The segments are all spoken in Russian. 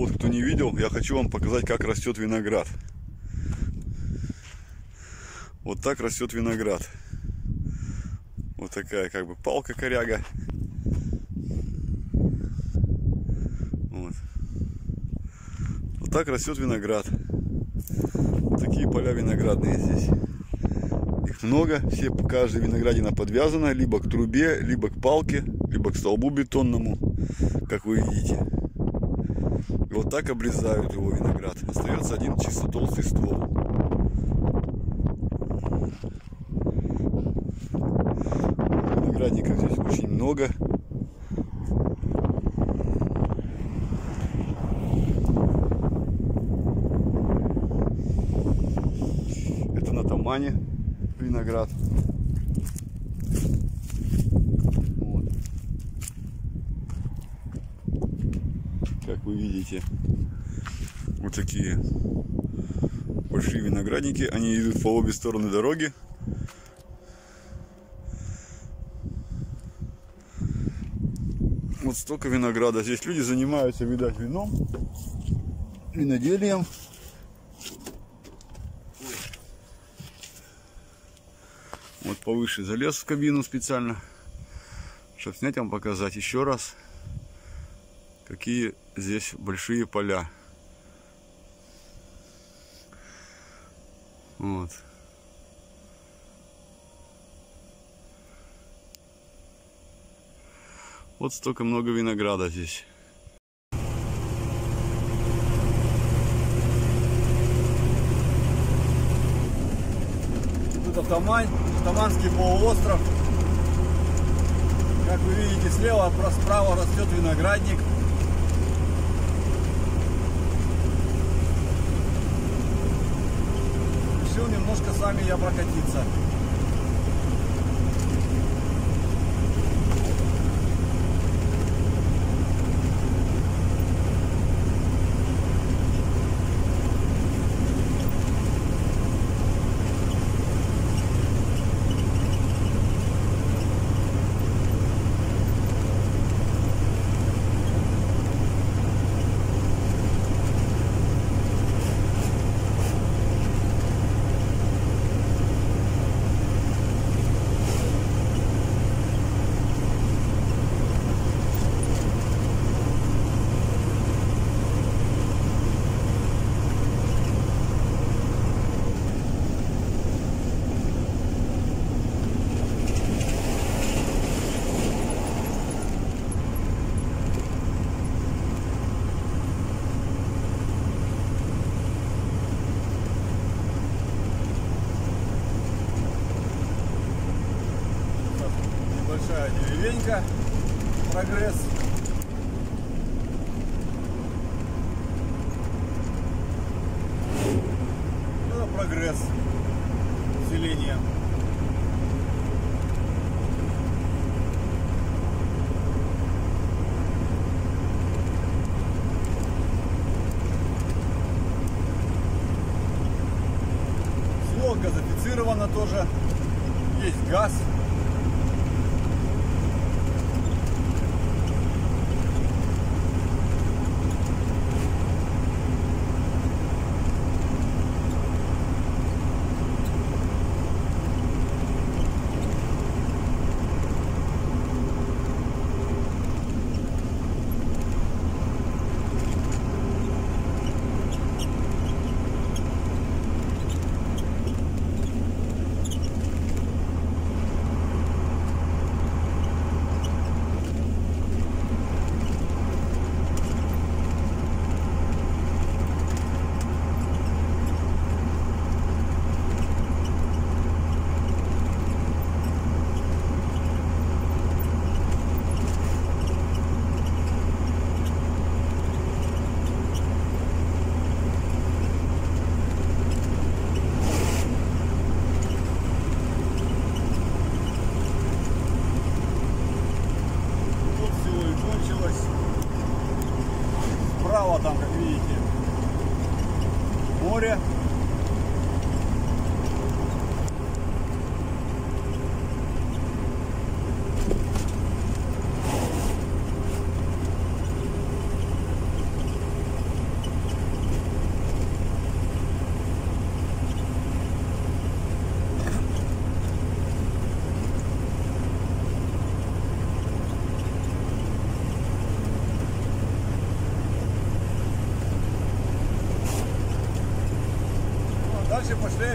Вот кто не видел, я хочу вам показать, как растет виноград. Вот так растет виноград. Вот такая как бы палка коряга. Вот. вот так растет виноград. Вот такие поля виноградные здесь. Их много, все, каждая виноградина подвязана либо к трубе, либо к палке, либо к столбу бетонному, как вы видите. И вот так обрезают его виноград. Остается один чисто толстый ствол. Виноградников здесь очень много. Это на Тамане виноград. как вы видите. Вот такие большие виноградники. Они идут по обе стороны дороги. Вот столько винограда. Здесь люди занимаются, видать, вином, виноделием. Вот повыше залез в кабину специально, чтобы снять вам показать еще раз какие здесь большие поля. Вот. Вот столько много винограда здесь. Тут Тамань, Таманский полуостров. Как вы видите, слева, справа растет виноградник. Решил немножко с вами я прокатиться.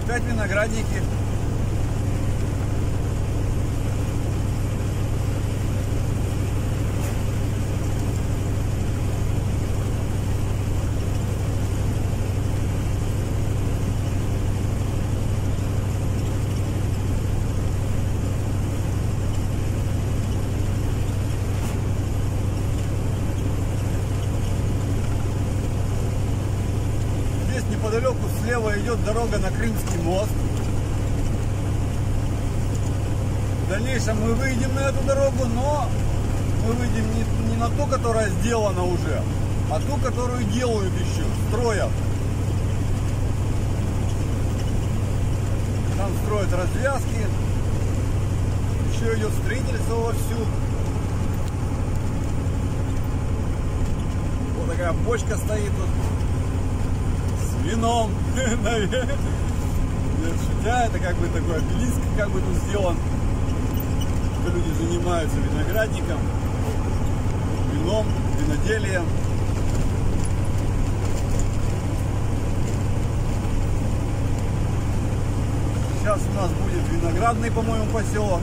Опять виноградники. Здесь неподалеку слева идет дорога на Крымский мост. В дальнейшем мы выйдем на эту дорогу, но мы выйдем не, не на ту, которая сделана уже, а ту, которую делают еще, строят. Там развязки. Еще идет строительство вовсю. Вот такая бочка стоит тут с вином. Шутя, это как бы такой обелиск, как бы тут сделан. Люди занимаются виноградником, вином, виноделием. Сейчас у нас будет виноградный, по-моему, поселок.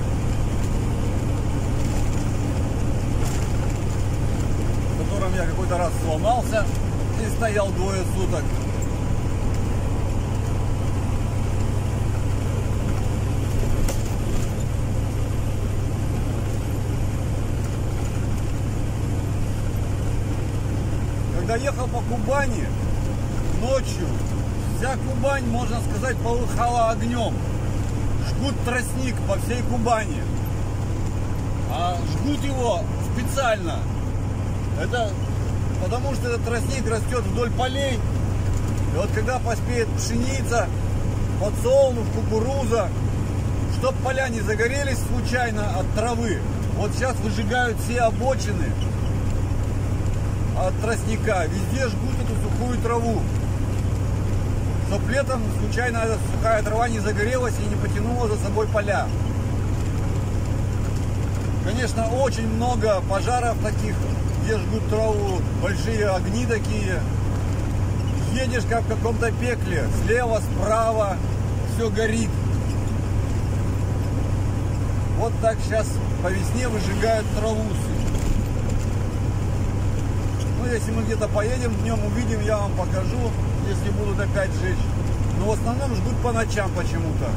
В котором я какой-то раз сломался и стоял двое суток. Когда ехал по Кубани ночью, вся Кубань, можно сказать, полыхала огнем. Жгут тростник по всей Кубани. А жгут его специально. Это потому что этот тростник растет вдоль полей. И вот когда поспеет пшеница, подсолнух, кукуруза, чтоб поля не загорелись случайно от травы, вот сейчас выжигают все обочины от тростника. Везде жгут эту сухую траву. Чтоб летом случайно сухая трава не загорелась и не потянула за собой поля. Конечно, очень много пожаров таких, где жгут траву, большие огни такие. Едешь как в каком-то пекле, слева, справа, все горит. Вот так сейчас по весне выжигают траву. Ну, если мы где-то поедем, днем увидим, я вам покажу, если будут опять жечь. Но в основном жгут по ночам почему-то.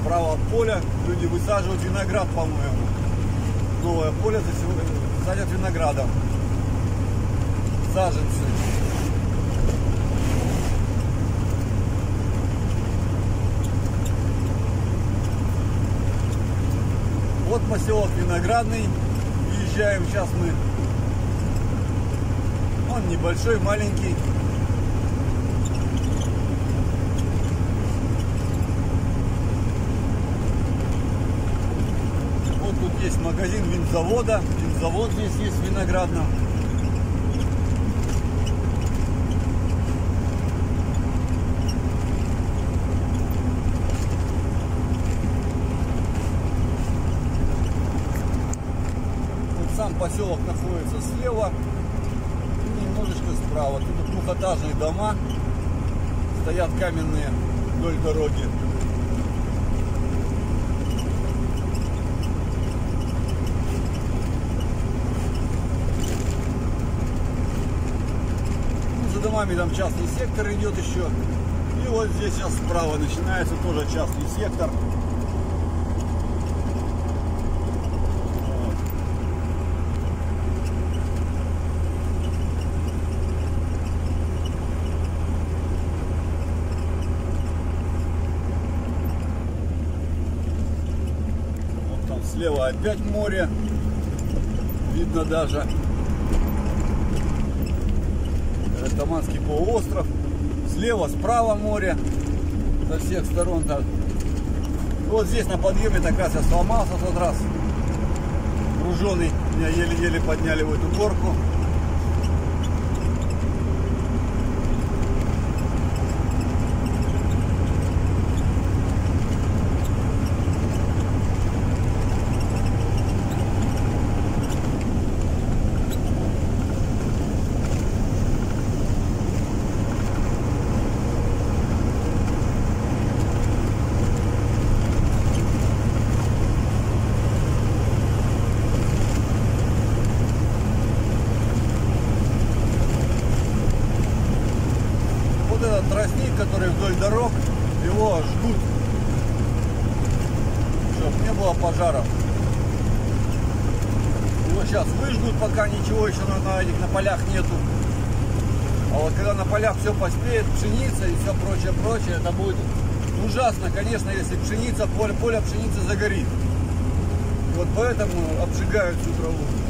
Справа от поля люди высаживают виноград, по-моему. Новое поле за сегодня садят виноградом. Саженцы. Вот поселок Виноградный. Въезжаем сейчас мы. Он небольшой, маленький. Вот тут есть магазин винзавода. Винзавод здесь есть в Виноградном. Вот сам поселок находится слева и немножечко справа. Тут двухэтажные дома, стоят каменные вдоль дороги. Ну, За домами там частный сектор идет еще. И вот здесь сейчас справа начинается тоже частный сектор. Вот. Вот там слева опять море. Видно даже. Это Таманский полуостров. Слева, справа море. Со всех сторон так. Вот здесь на подъеме так раз я сломался тот раз. Груженый. Меня еле-еле подняли в эту горку. виноградник, который вдоль дорог, его ждут, чтобы не было пожаров. Его сейчас выжгут, пока ничего еще на, на этих на полях нету. А вот когда на полях все поспеет, пшеница и все прочее, прочее, это будет ужасно, конечно, если пшеница, поле, поле пшеницы загорит. И вот поэтому обжигают траву. Здесь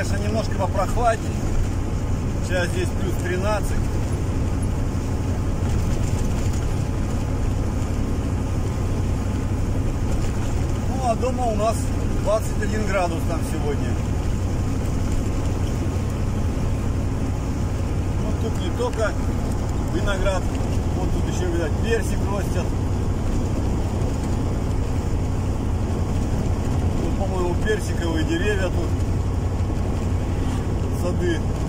конечно, немножко попрохладнее. Сейчас здесь плюс 13. Ну, а дома у нас 21 градус там сегодня. Ну, тут не только виноград, вот тут еще, видать, персик растет. Тут, по-моему, персиковые деревья тут. Yeah.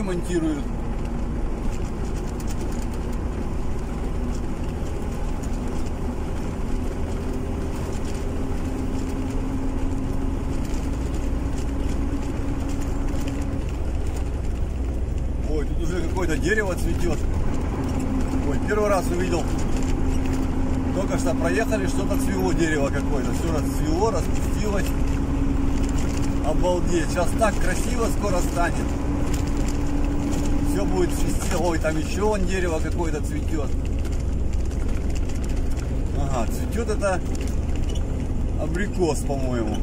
Ремонтируют. Ой, тут уже какое-то дерево цветет. Ой, первый раз увидел. Только что проехали, что-то цвело дерево какое-то. Все расцвело, распустилось. Обалдеть. Сейчас так красиво скоро станет. Все будет цвести. Ой, там еще вон дерево какое-то цветет. Ага, цветет это абрикос, по-моему.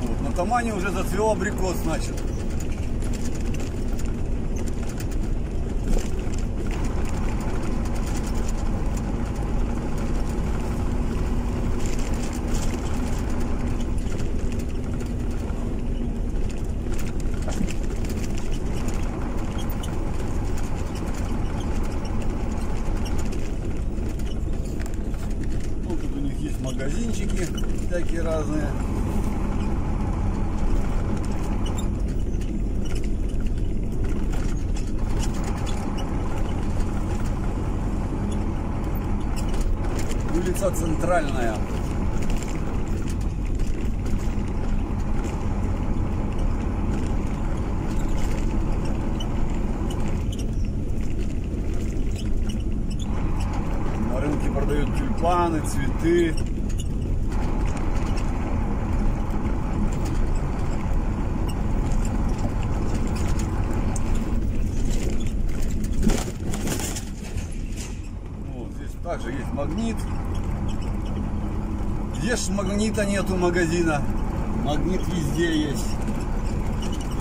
Вот, на Тамане уже зацвел абрикос, значит. Ну, тут у них есть магазинчики всякие разные. Улица Центральная. На рынке продают тюльпаны, цветы. Вот здесь также есть магнит. Здесь ж магнита нету магазина. Магнит везде есть.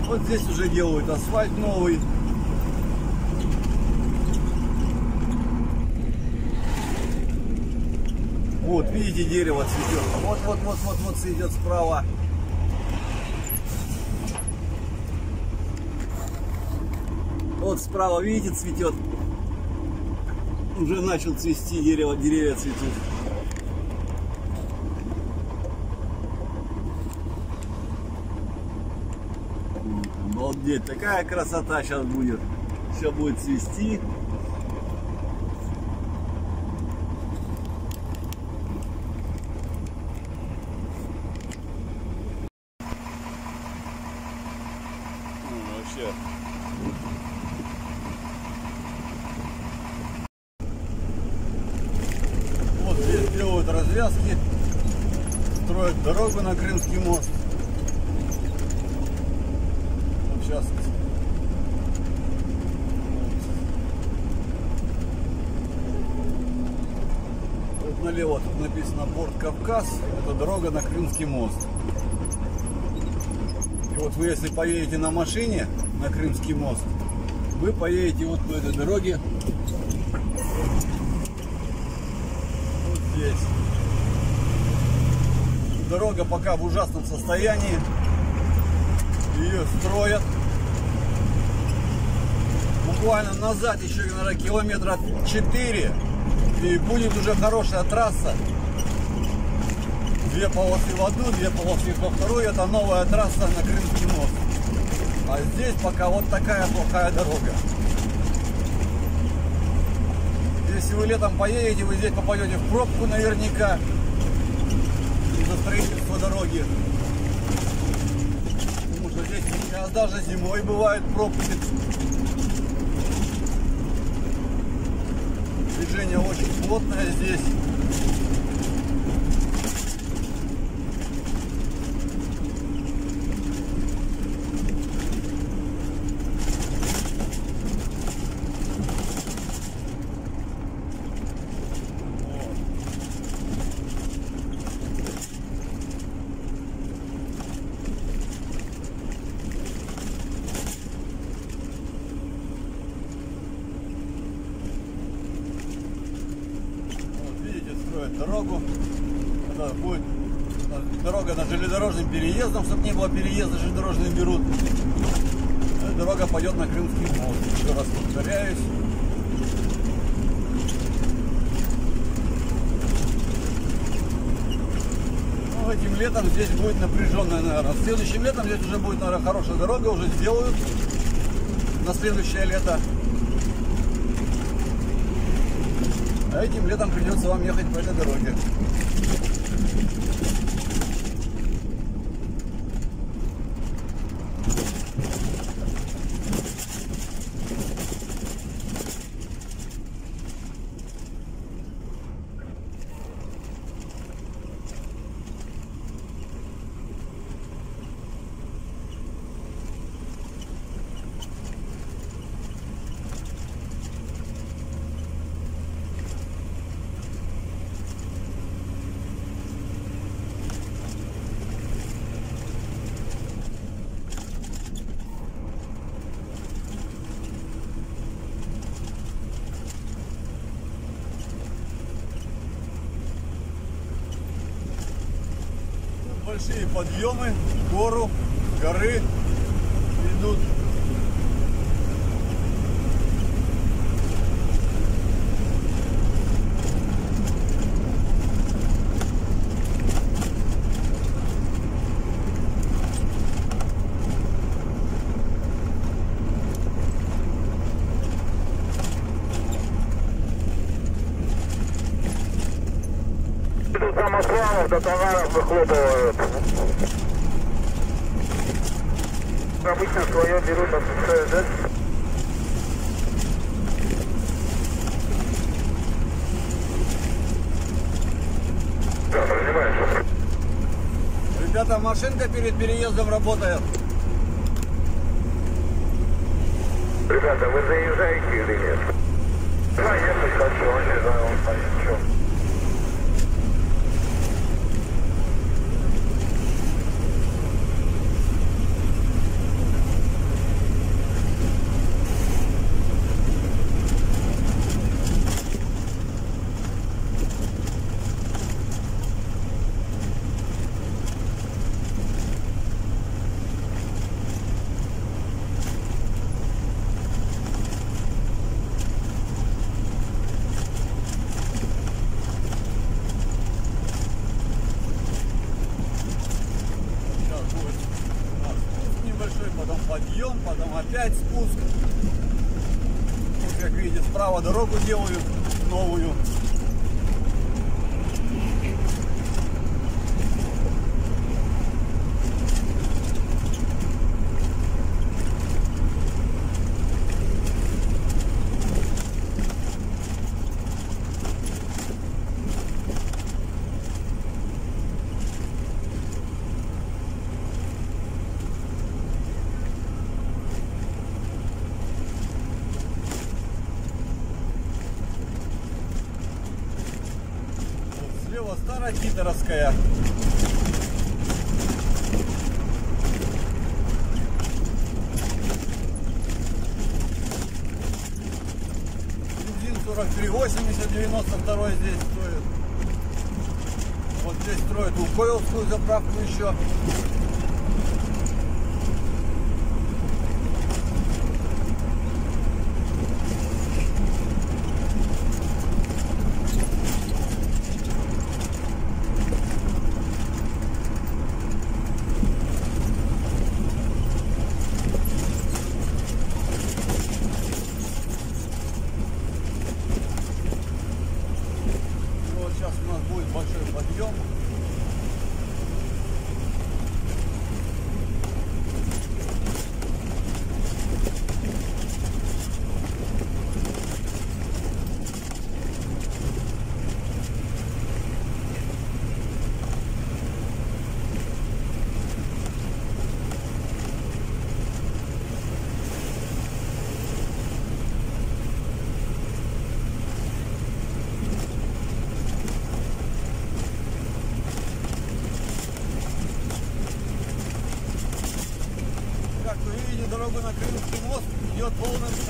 Вот здесь уже делают асфальт новый. Вот, видите, дерево цветет. Вот, вот, вот, вот, вот цветет справа. Вот справа, видите, цветет. Уже начал цвести дерево, деревья цветут. Обалдеть, такая красота сейчас будет. Все будет цвести. Ну, вообще. Вот здесь делают развязки, строят дорогу на Крымский мост. Вот сейчас. Вот налево тут написано Порт Кавказ. Это дорога на Крымский мост. И вот вы если поедете на машине на Крымский мост, вы поедете вот по этой дороге. Вот здесь. Дорога пока в ужасном состоянии. Ее строят. Буквально назад еще, наверное, километра 4. И будет уже хорошая трасса. Две полосы в одну, две полосы во вторую. Это новая трасса на Крымский мост. А здесь пока вот такая плохая дорога. Если вы летом поедете, вы здесь попадете в пробку наверняка из-за строительства дороги. Потому что здесь сейчас даже зимой бывают пробки. Движение очень плотное здесь. Вот видите, строят дорогу. Это будет э, дорога на железнодорожным переездом, чтобы не было переезда, железнодорожные берут. Э, Дорога пойдет на Крымский мост. Еще раз повторяюсь. Ну, этим летом здесь будет напряженная, наверное. Следующим летом здесь уже будет, наверное, хорошая дорога, уже сделают на следующее лето. А этим летом придется вам ехать по этой дороге. Большие подъемы, в Ребята, машинка перед переездом работает. Ребята, вы заезжаете или нет? Ехать хочу, не знаю, он стоит,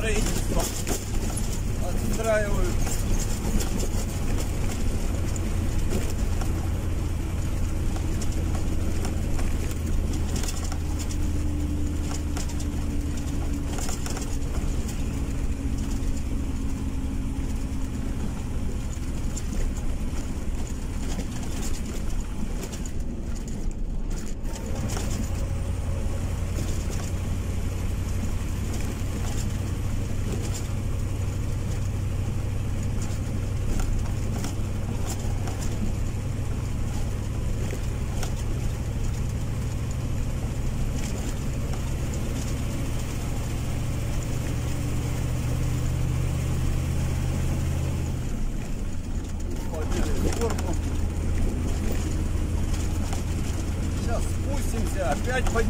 already. judge,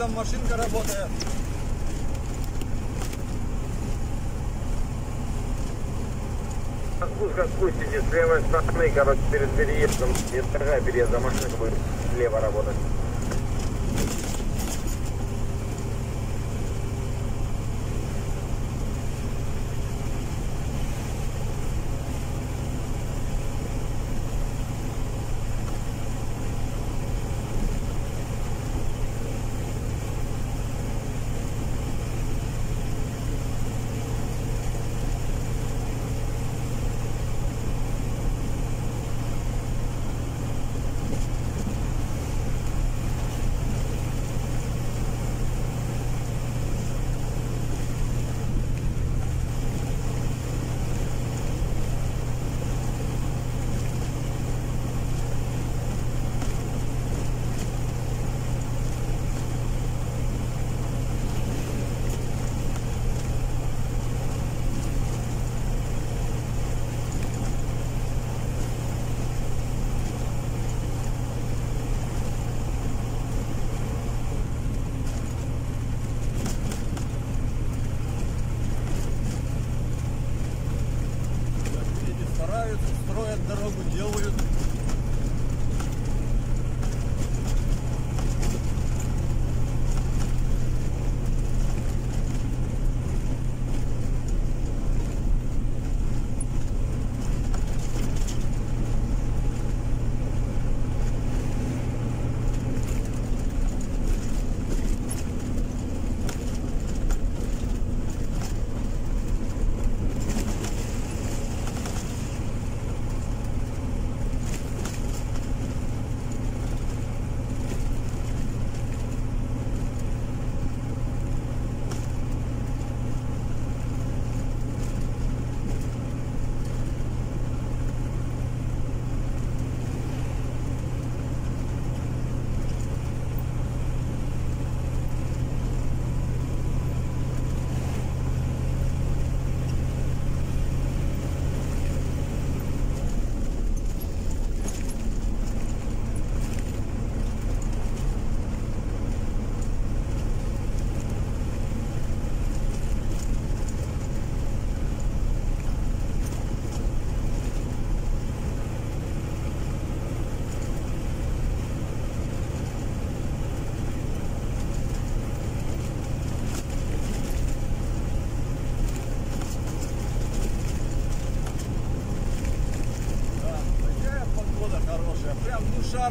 там машинка работает. Отпуск отпустите с левой стороны, короче, перед переездом. не Без переезда машина будет слева работать.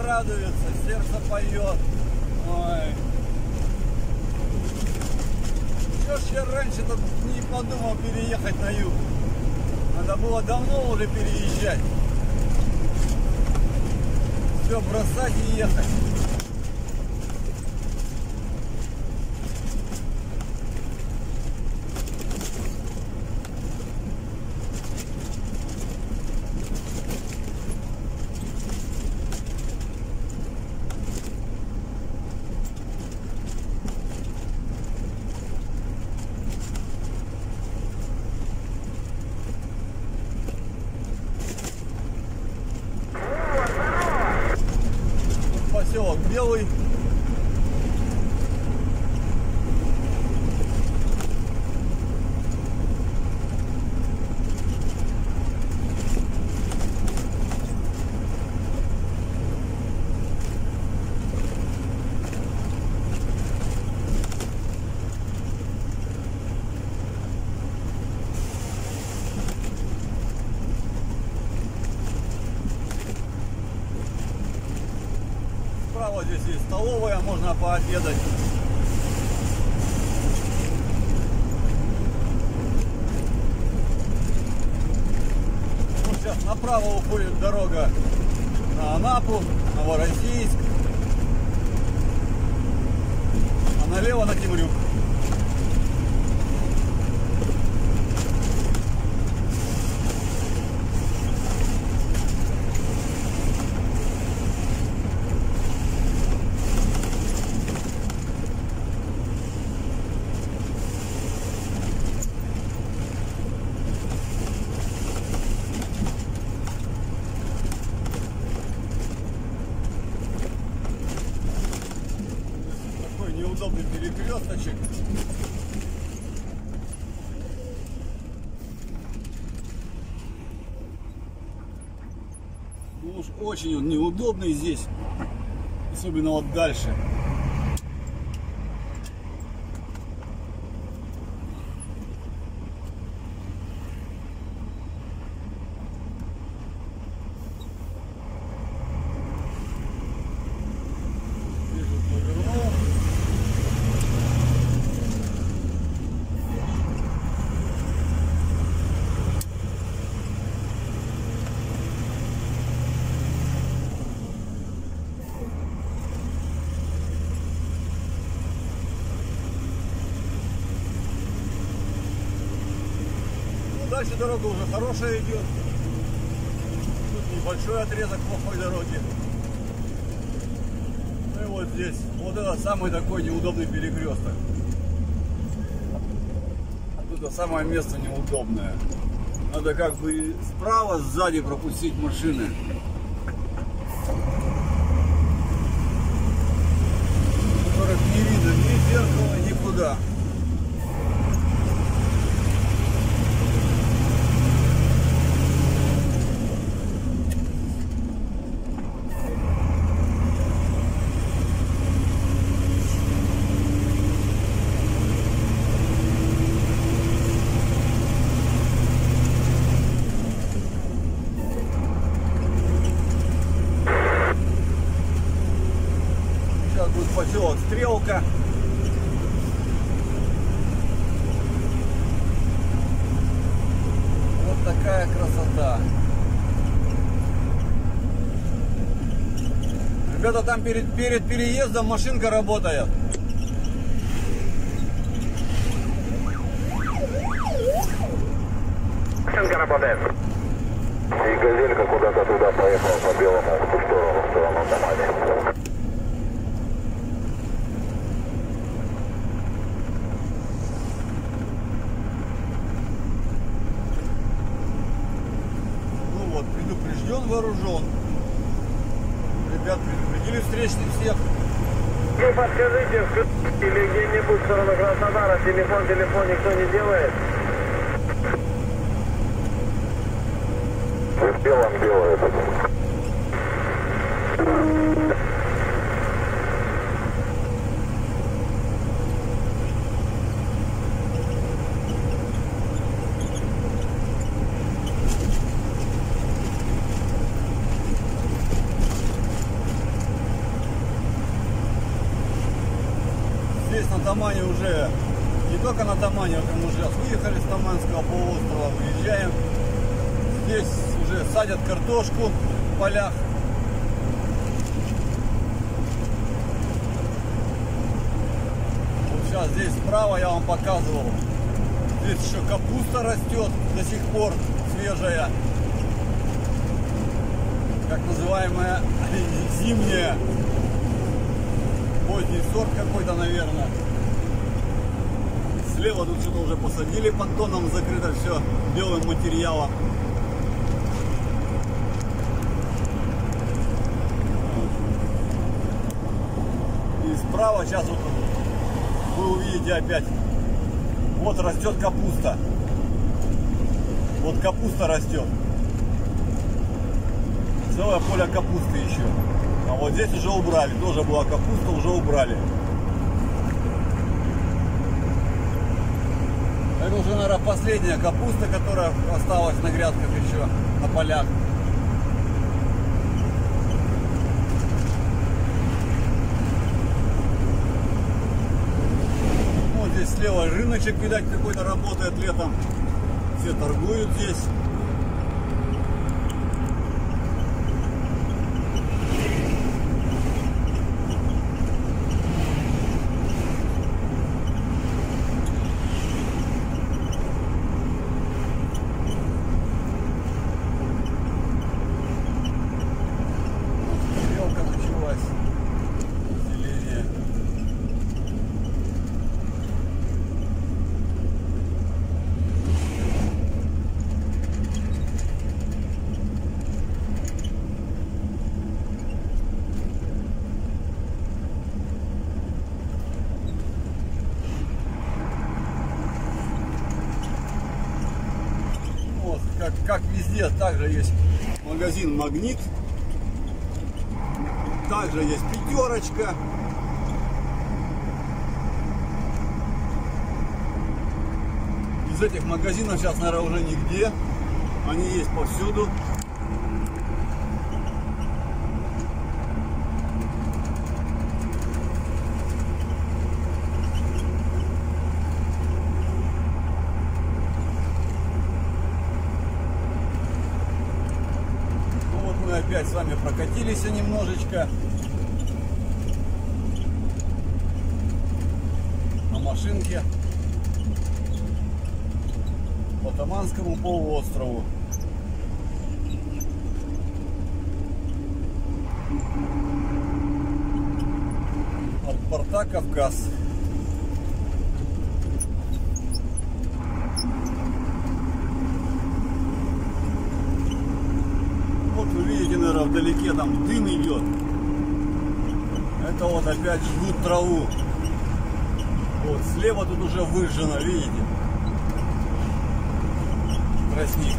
радуется, сердце поет. Ой. Чё ж я раньше тут не подумал переехать на юг? Надо было давно уже переезжать. Все бросать и ехать. Новороссийск, а налево на Темрюк. Такой неудобный перекресточек. Ну уж очень он неудобный здесь. Особенно вот дальше. Вижу, повернул. Ну, дальше дорога уже хорошая идет. Тут небольшой отрезок плохой дороги. Ну и вот здесь, вот это самый такой неудобный перекресток. Вот это самое место неудобное. Надо как бы справа, сзади пропустить машины. Которых не видно ни зеркала, никуда. Сейчас будет поселок Стрелка. Вот такая красота. Ребята, там перед, перед переездом машинка работает. Машинка работает. И газелька куда-то туда поехала по белому в ту сторону, в сторону Тамани. Ну вот, предупрежден, вооружен. Ребят предупредили встречных всех. Вы подскажите, в или где-нибудь в сторону Краснодара телефон, телефон никто не делает? В белом делают. Здесь на Тамане уже не то только на Тамане, вот мы сейчас выехали с Таманского полуострова, выезжаем. Здесь уже садят картошку в полях. Вот сейчас здесь справа я вам показывал. Здесь еще капуста растет до сих пор свежая. Как называемая зимняя. Поздний сорт какой-то, наверное. Слева тут что-то уже посадили понтоном, закрыто все белым материалом. И справа сейчас вот вы увидите опять. Вот растет капуста. Вот капуста растет. Целое поле капусты еще. А вот здесь уже убрали. Тоже была капуста, уже убрали. Это уже, наверное, последняя капуста, которая осталась на грядках еще, на полях. Вот здесь слева рыночек, видать, какой-то работает летом. Все торгуют здесь. Стрелка началась. Селение. Вот, как, как везде, также есть магазин Магнит. Также есть пятерочка. Из этих магазинов сейчас, наверное, уже нигде. Они есть повсюду. Ну вот мы опять с прокатились немножечко. На машинке. По Таманскому полуострову. От порта Кавказ. Вот вы видите, наверное, вдалеке там дым идет. Это вот опять жгут траву. Вот слева тут уже выжжено, видите? Тростник.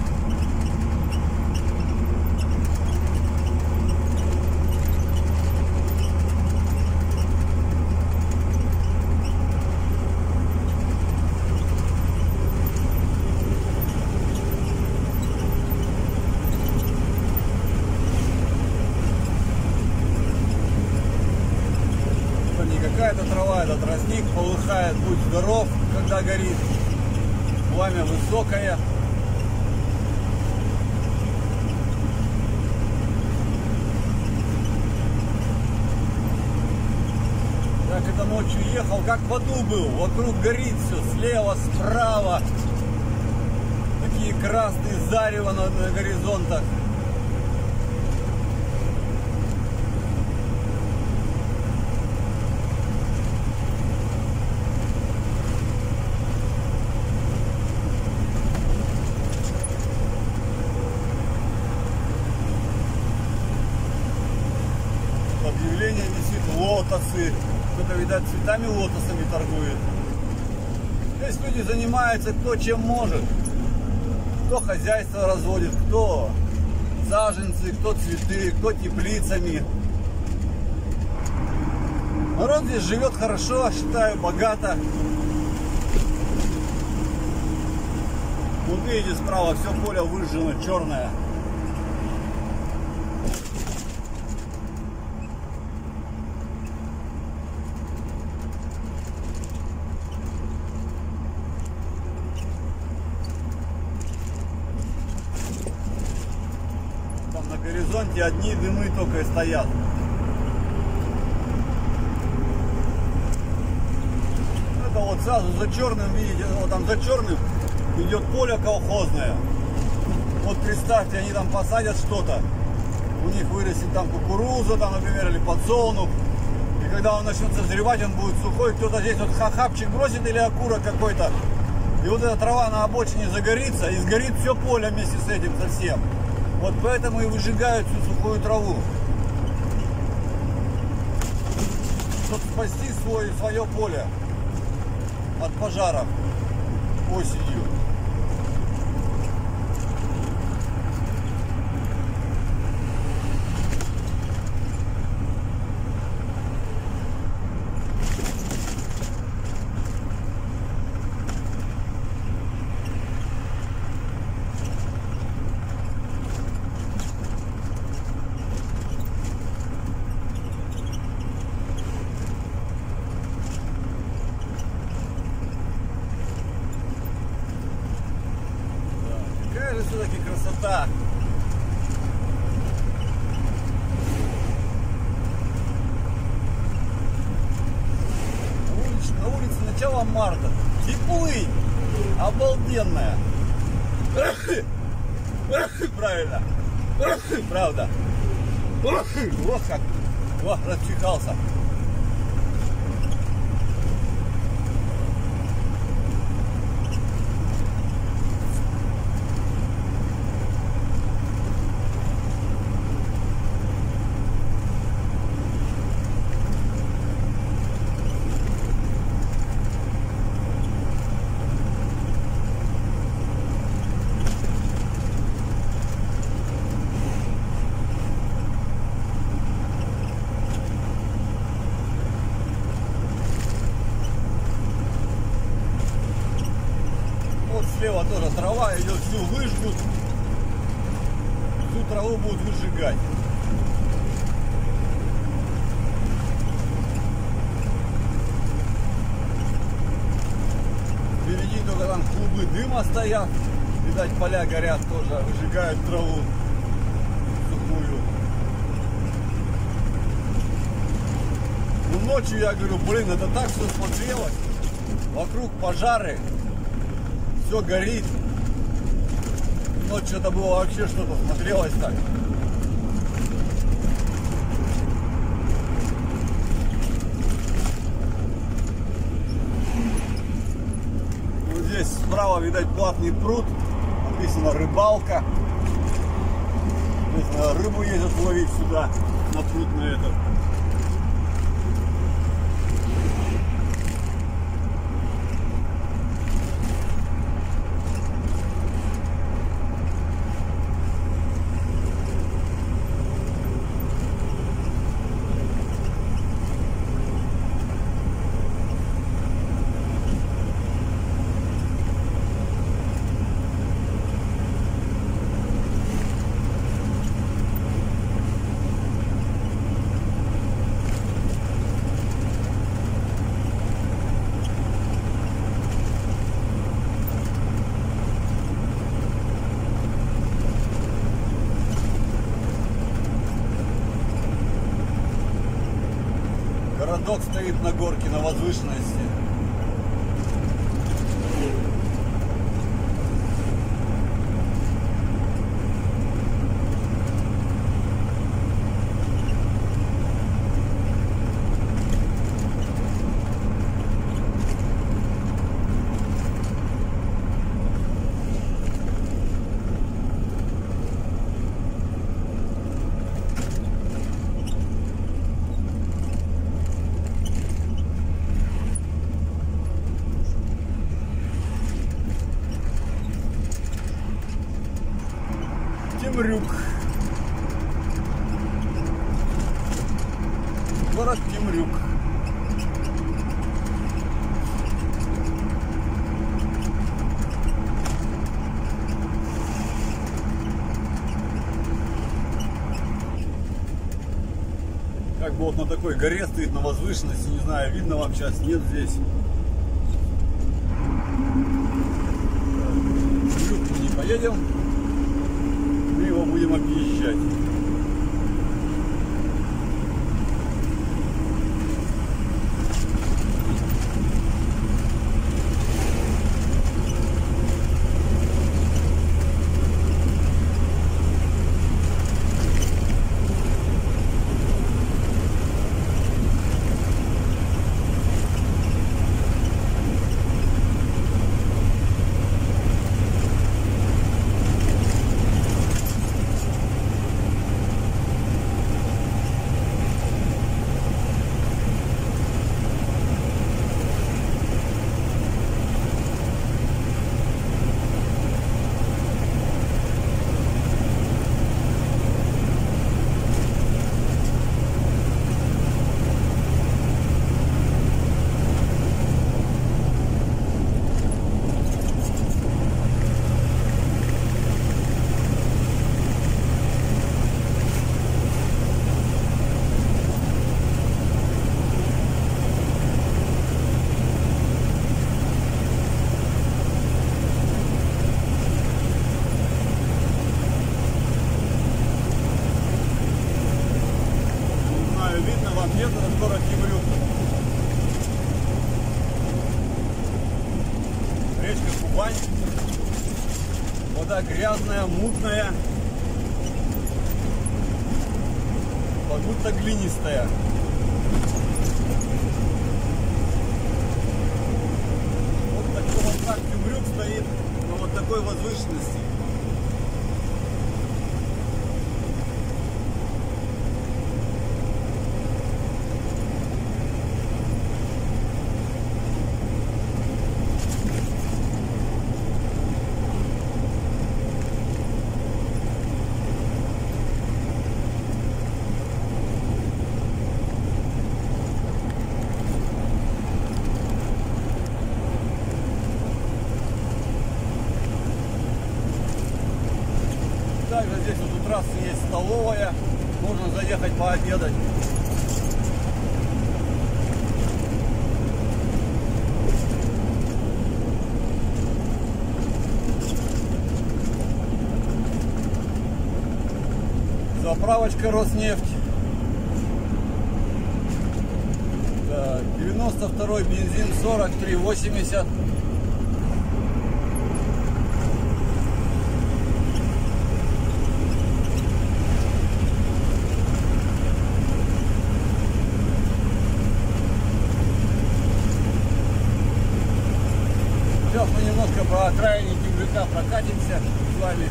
Это не какая-то трава, это тростник, полыхает, будь здоров, когда горит. Пламя высокое. Как это ночью ехал, как в аду был. Вокруг горит все, слева, справа. Такие красные зарево на, на горизонтах. Объявление висит лотосы. Кто-то, видать, цветами торгует. Занимаются кто чем может. Кто хозяйство разводит, кто саженцы, кто цветы, кто теплицами. Народ здесь живет хорошо, считаю, богато. Вот видите, справа все поле выжжено, черное. Горизонте одни дымы только и стоят. Это вот сразу за черным, видите, вот там за черным идет поле колхозное. Вот представьте, они там посадят что-то, у них вырастет там кукуруза, там, например, или подсолнух. И когда он начнет созревать, он будет сухой, кто-то здесь вот хахапчик бросит или окурок какой-то. И вот эта трава на обочине загорится, и сгорит все поле вместе с этим совсем. Вот поэтому и выжигают всю сухую траву. Чтобы спасти свой, свое поле от пожаров осенью. Я говорю, блин, это так все смотрелось. Вокруг пожары, все горит. Ночью это было вообще что-то смотрелось так. Вот здесь справа, видать, платный пруд. Написано рыбалка. Рыбу ездят ловить сюда, на пруд на этот. Городок стоит на горке, на возвышенности. Темрюк. Город Темрюк. Как бы вот на такой горе стоит на возвышенности, не знаю, видно вам сейчас, нет здесь. Заправочка Роснефть. Так, 92 бензин 43,80. Сейчас мы немножко по окраине Темрюка прокатимся с вами.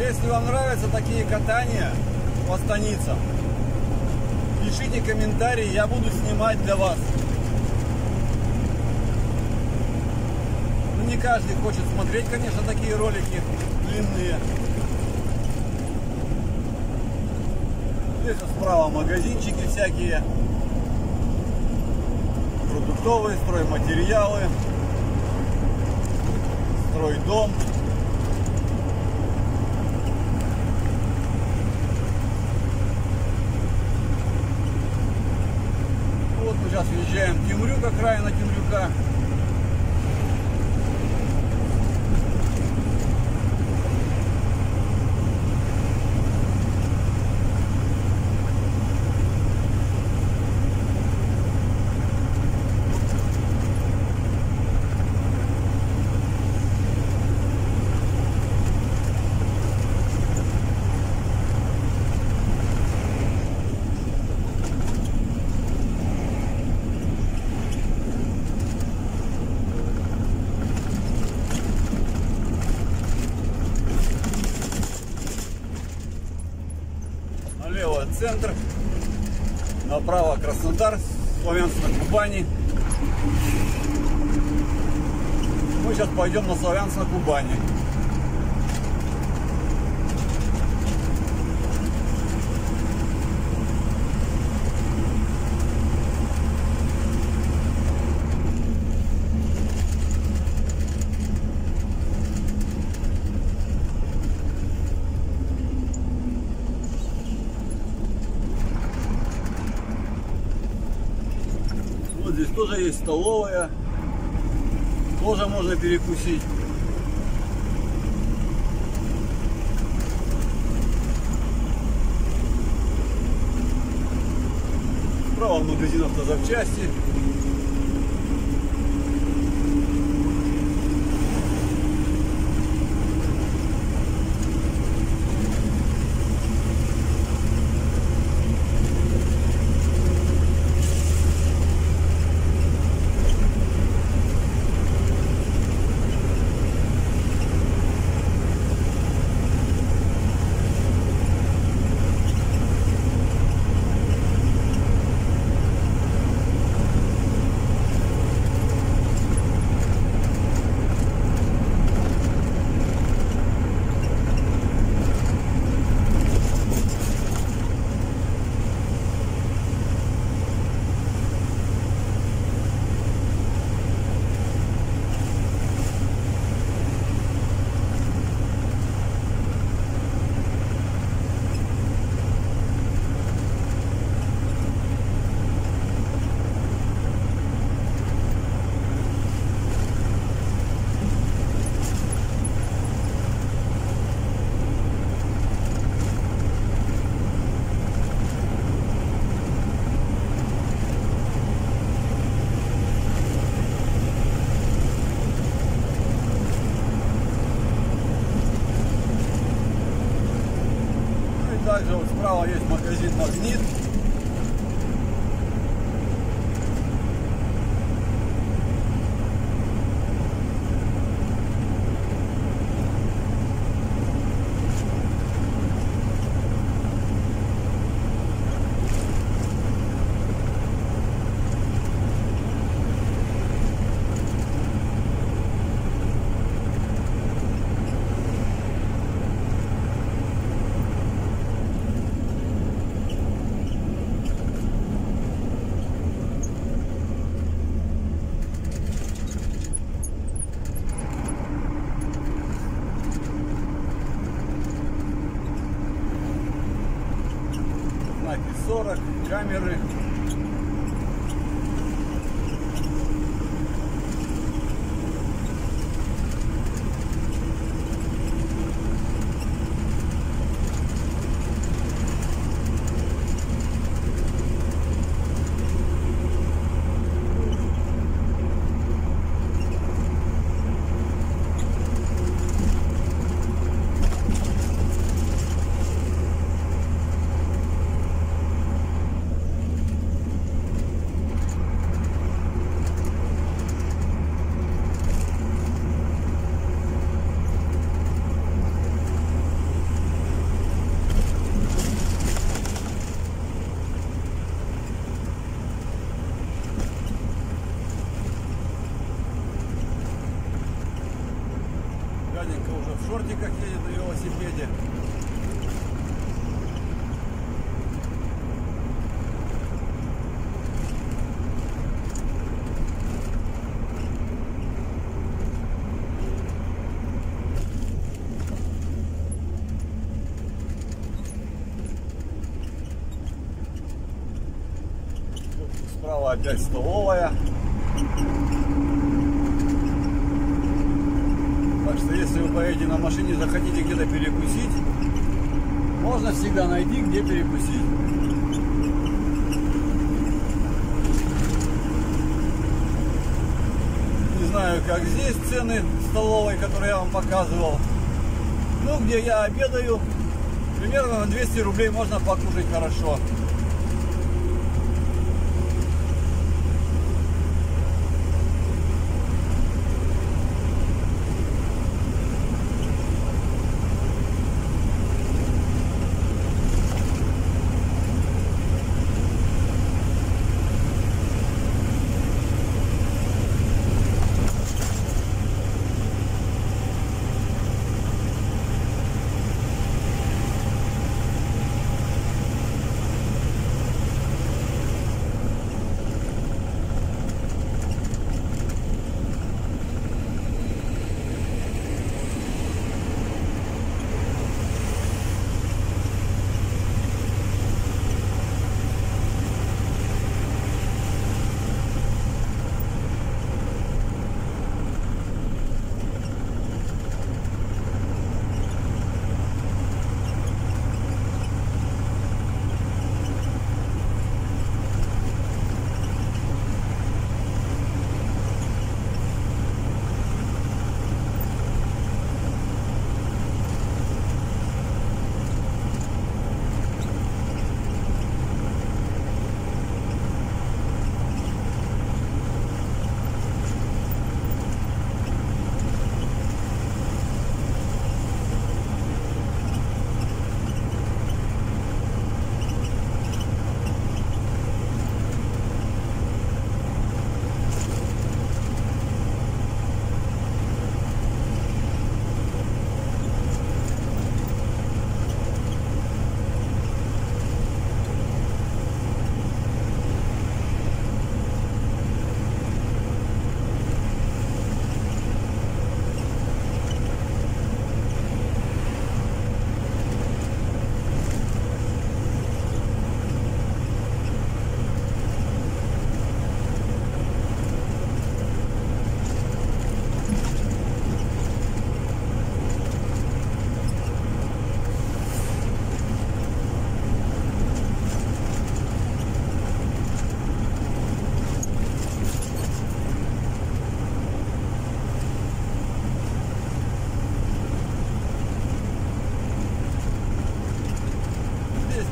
Если вам нравятся такие катания по станицам, пишите комментарии, я буду снимать для вас. Ну, не каждый хочет смотреть, конечно, такие ролики длинные. Здесь справа магазинчики всякие. Продуктовые, стройматериалы. Стройдом. Вот мы сейчас въезжаем в Темрюк, окраина Темрюка. Налево центр, направо Краснодар, Славянск на Кубани. Мы сейчас пойдем на Славянск на Кубани. тоже есть столовая. Тоже можно перекусить. Справа магазин автозапчасти. Ну и также вот справа есть магазин Магнит. Опять столовая. Так что если вы поедете на машине, захотите где-то перекусить, можно всегда найти, где перекусить. Не знаю, как здесь цены столовой, которые я вам показывал. Ну, где я обедаю, примерно на 200 рублей можно покушать хорошо.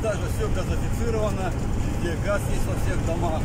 Также все газофицировано, везде газ есть во всех домах.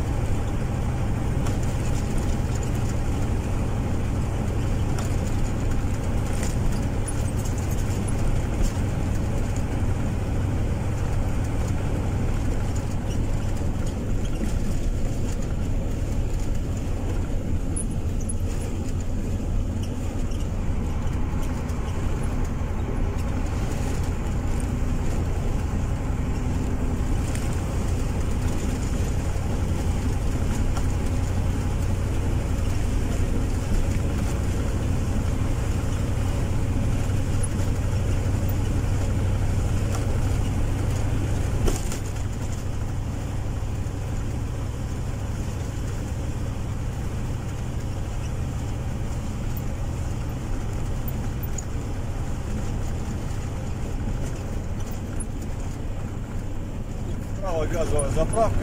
Справа газовая заправка.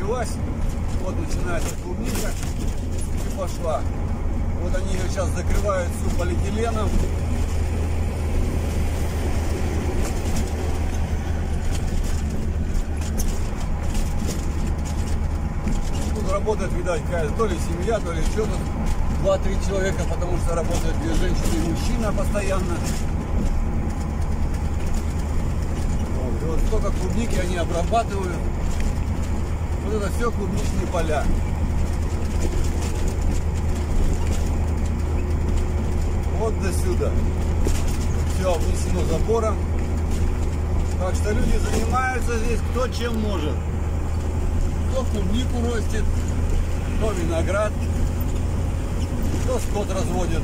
Началась, вот начинается клубника и пошла. Вот они ее сейчас закрывают всю полиэтиленом. Тут работает, видать, какая-то то ли семья, то ли что тут. Два-три человека, потому что работают две женщины и мужчина постоянно. Вот, и вот столько клубники они обрабатывают. Это все клубничные поля. Вот до сюда. Все обнесено забором. Так что люди занимаются здесь кто чем может. Кто клубнику ростит, кто виноград, кто скот разводит.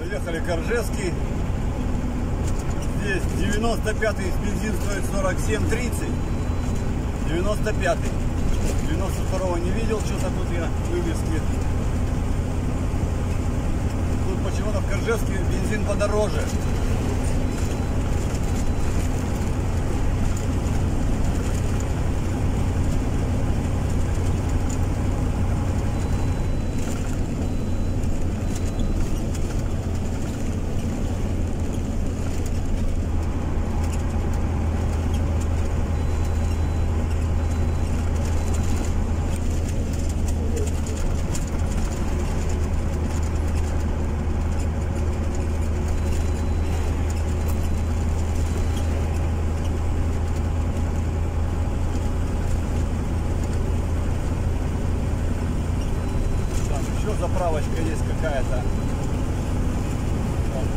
Заехали Коржевский. Здесь 95-й бензин стоит 47,30. 95-й. 92-го не видел, что-то тут я вывески. Тут почему-то в Коржевске бензин подороже. Заправочка есть какая-то.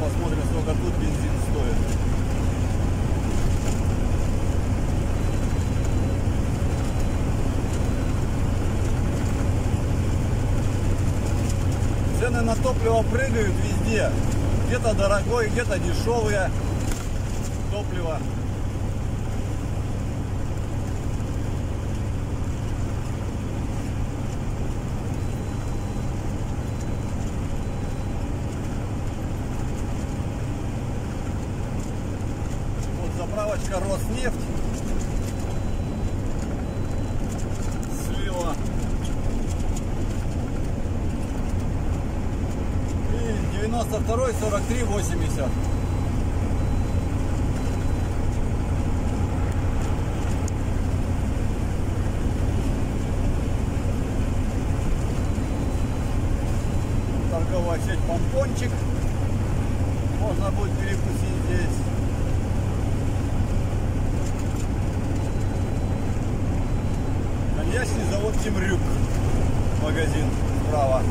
Посмотрим, сколько тут бензин стоит. Цены на топливо прыгают везде. Где-то дорогое, где-то дешевое топливо. Вот заправочка Роснефть. Слева. И 92 43 80. Торговая сеть Помпончик. Можно будет перекусить здесь. Коньячный завод Темрюк. Магазин справа.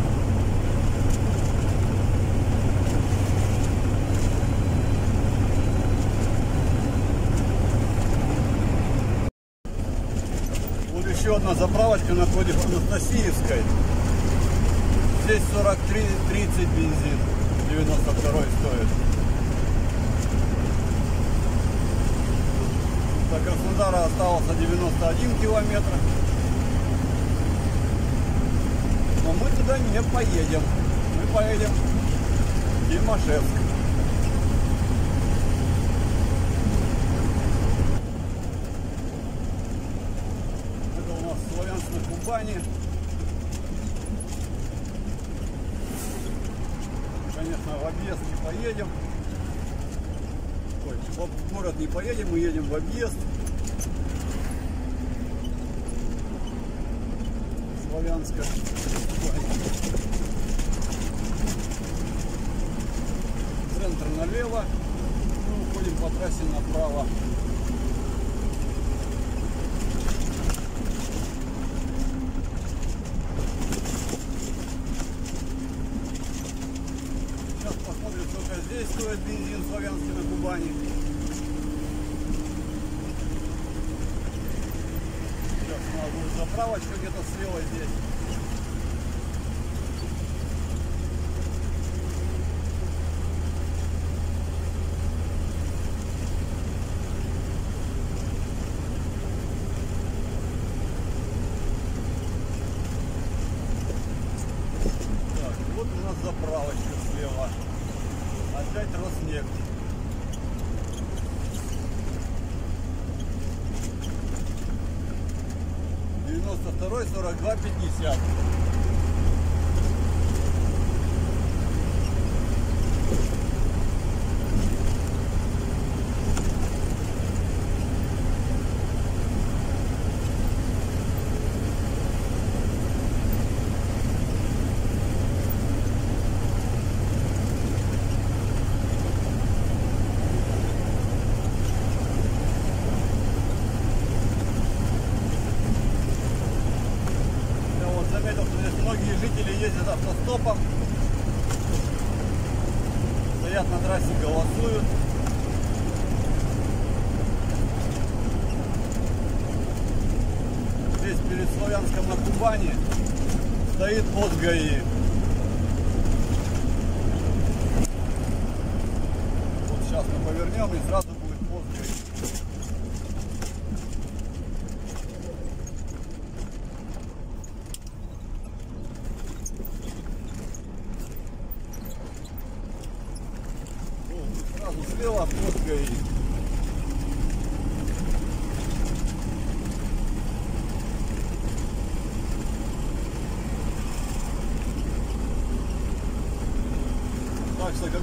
Вот еще одна заправочка напротив Анастасиевской. Здесь 43 30 бензин. 92 стоит. До Краснодара остался 91 километр. Но мы туда не поедем. Мы поедем в Тимошевск. Это у нас Славянск на Кубани. Конечно, в объезд не поедем. Ой, в город не поедем, мы едем в объезд. Славянска. Центр налево. Мы уходим по трассе направо. Сейчас посмотрим, сколько здесь стоит бензин в Славянске на Кубани. Сейчас у нас будет заправочка где-то слева здесь.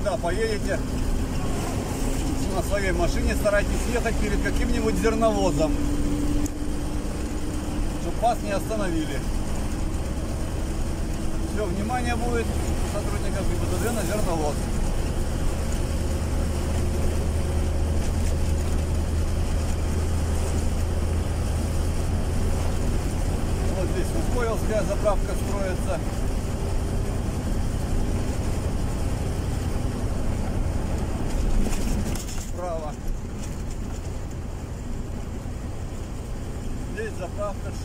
Когда поедете. На своей машине, старайтесь ехать перед каким-нибудь зерновозом, чтобы вас не остановили. Все, внимание будет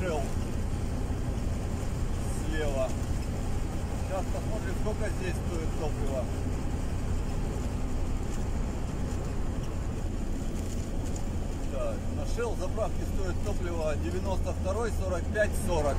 Shell слева. Сейчас посмотрим, сколько здесь стоит топливо. Так, на Shell заправки стоит топливо 92, 45, 40.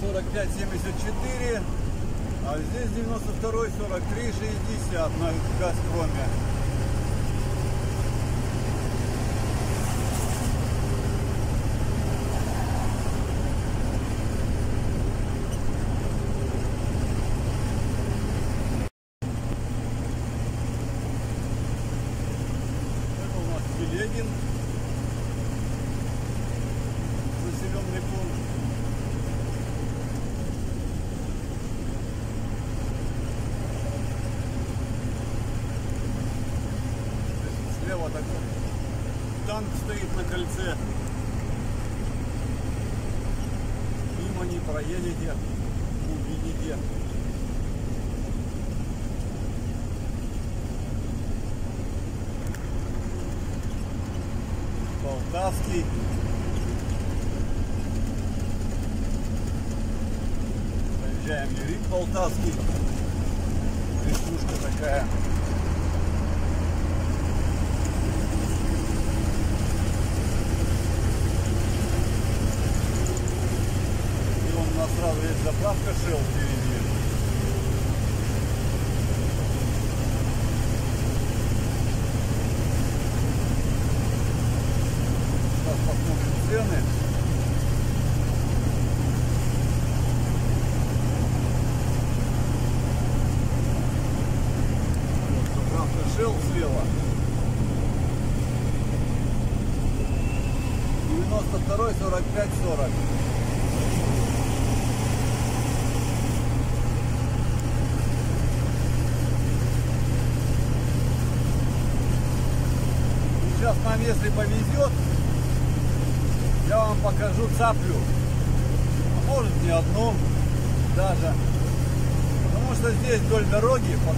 45-74, а здесь 92-43-60 на Газпроме.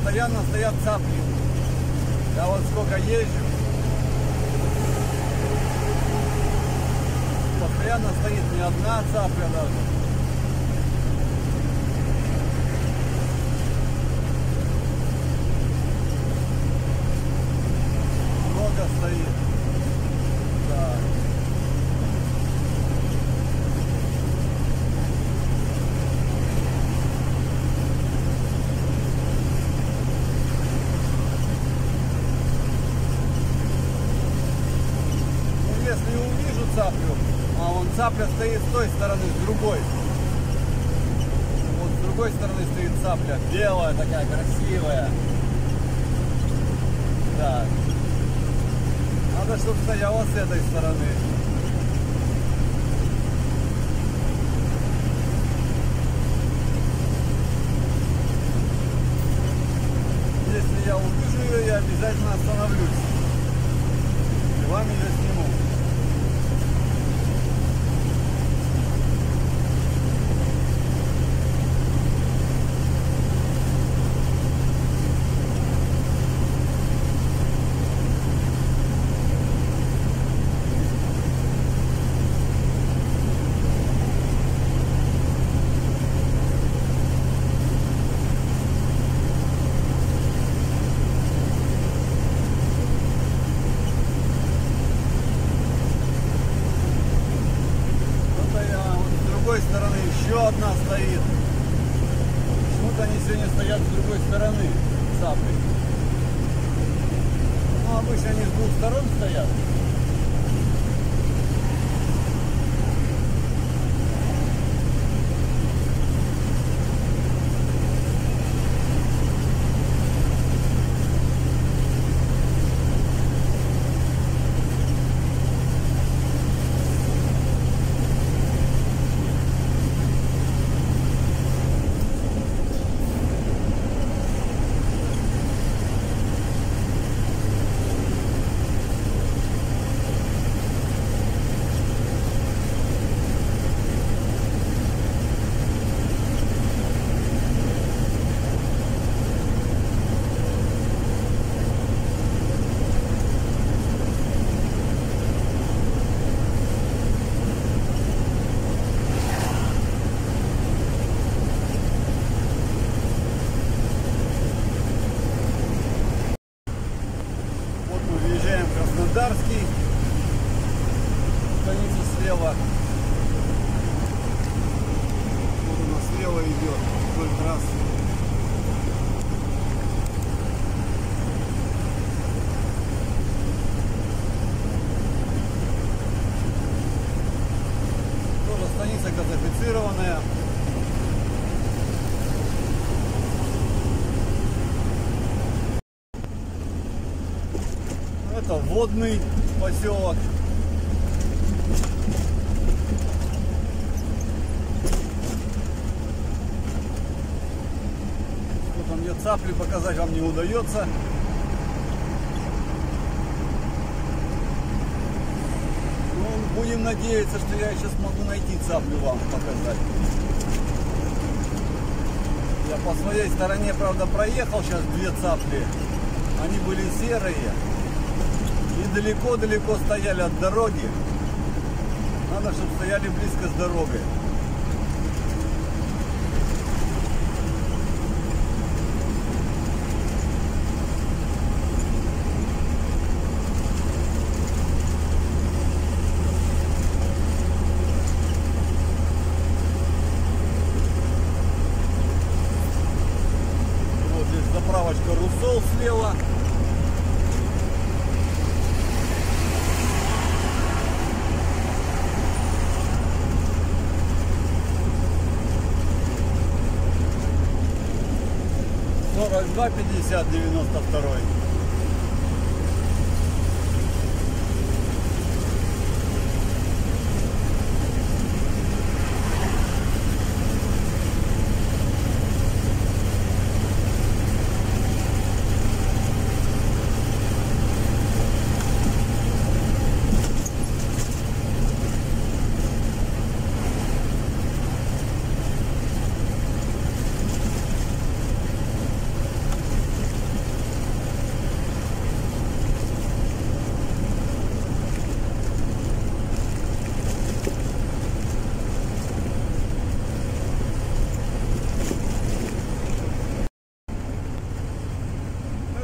постоянно стоят цапли. Я вот сколько езжу, постоянно стоит не одна цапля даже. Это водный поселок. Что там мне цапли показать вам не удается. Ну, будем надеяться, что я сейчас могу найти цаплю вам показать. Я по своей стороне, правда, проехал сейчас две цапли. Они были серые. Далеко-далеко стояли от дороги. Надо, чтобы стояли близко с дорогой. Вот здесь заправочка Русол слева. Сорок два пятьдесят девяносто второй.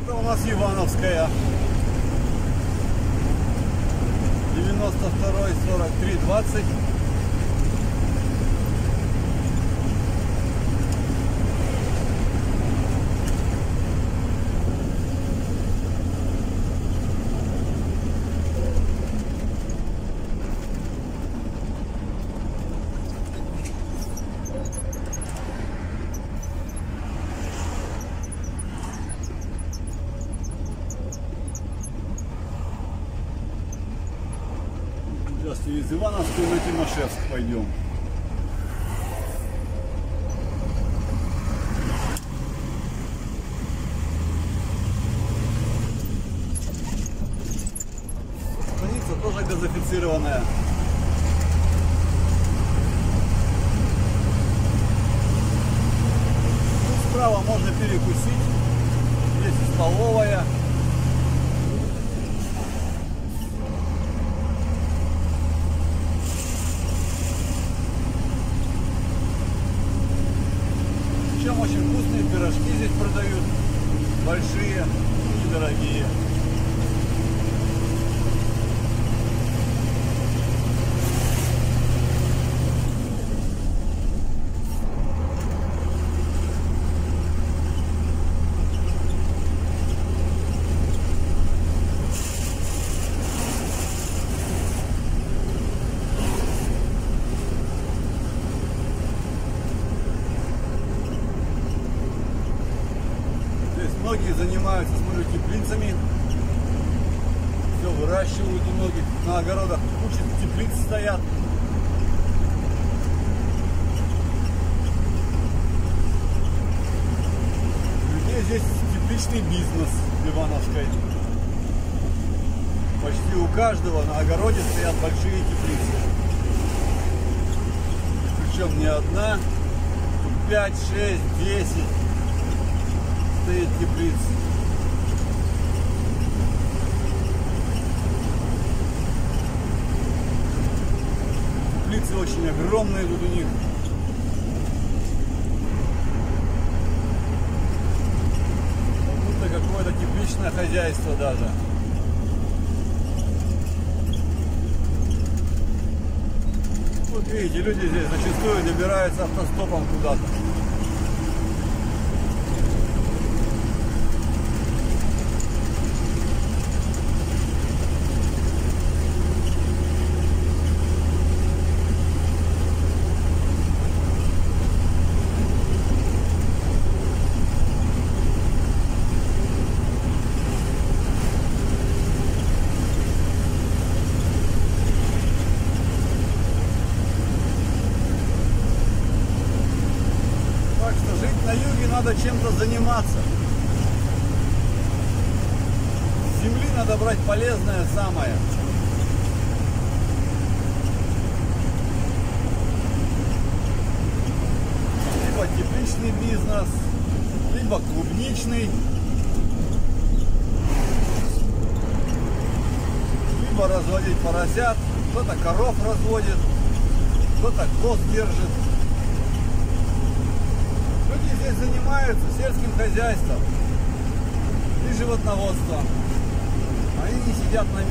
Это у нас Ивановская. 92 43 20. Сейчас из Ивановской на Тимошевск пойдем. Станица тоже газофицированная. Тут справа можно перекусить. Есть столовая. Причем очень вкусные пирожки здесь продают. Большие и дорогие. Здесь многие занимаются, смотрю, теплицами. Все выращивают у многих. На огородах куча теплиц стоят. Людей здесь тепличный бизнес в Ивановской. Почти у каждого на огороде стоят большие теплицы. Причем не одна, 5, 6, 10 стоит теплица. Теплицы очень огромные тут у них. Как будто какое-то типичное хозяйство даже. Вот видите, люди здесь зачастую добираются автостопом куда-то. Сидят на месте.